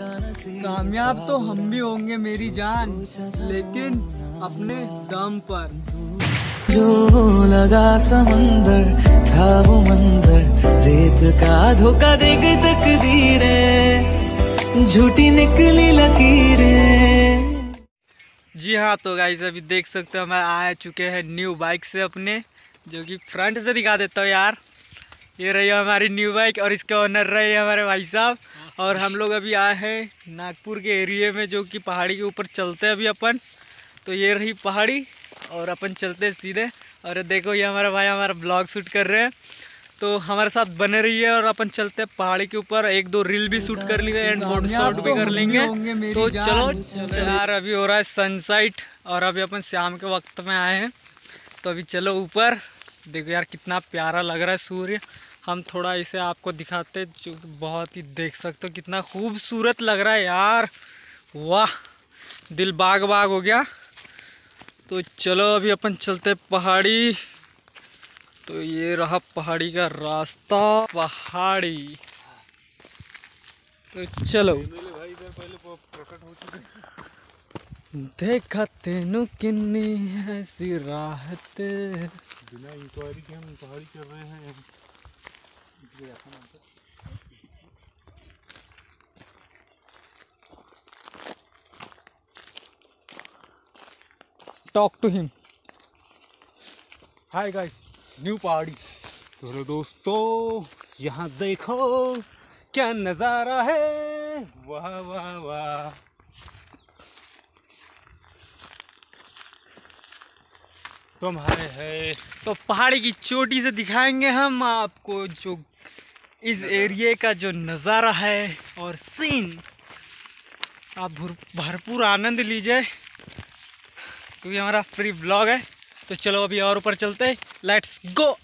कामयाब तो हम भी होंगे मेरी जान लेकिन अपने दम पर। जो लगा समंदर था वो मंजर रेत का धोखा दे गई तकदीरें झूठी निकली लकीरें। जी हाँ तो गाइस अभी देख सकते हो मैं आ चुके हैं न्यू बाइक से अपने जो कि फ्रंट से दिखा देता हूँ यार। ये रही हमारी न्यू बाइक और इसके ओनर रहे हमारे भाई साहब। और हम लोग अभी आए हैं नागपुर के एरिए में जो कि पहाड़ी के ऊपर चलते हैं अभी अपन। तो ये रही पहाड़ी और अपन चलते हैं सीधे। और देखो ये हमारा भाई हमारा ब्लॉग शूट कर रहे हैं। तो हमारे साथ बने रहिए और अपन चलते हैं पहाड़ी के ऊपर। एक दो रील भी शूट कर लेंगे एंड फ़ोटो शॉट भी कर लेंगे। तो चलो चलो। यार अभी हो रहा है सनसाइट और अभी अपन शाम के वक्त में आए हैं। तो अभी चलो ऊपर। देखो यार कितना प्यारा लग रहा है सूर्य। हम थोड़ा इसे आपको दिखाते जो बहुत ही देख सकते हो, कितना खूबसूरत लग रहा है यार। वाह, दिल बाग बाग हो गया। तो चलो अभी अपन चलते पहाड़ी। तो ये रहा पहाड़ी का रास्ता, पहाड़ी। तो चलो। देखा तेनू किन्नी ऐसी राहत। बिना इंक्वायरी के हम पहाड़ी कर रहे हैं। Talk to him hi guys new पहाड़ी तो दोस्तों यहाँ देखो क्या नज़ारा है। वाह वाह वाह। तुम्हारे है। तो पहाड़ी की चोटी से दिखाएँगे हम आपको जो इस एरिए का जो नज़ारा है और सीन आप भरपूर आनंद लीजिए क्योंकि हमारा फ्री ब्लॉग है। तो चलो अभी और ऊपर चलते हैं। Let's go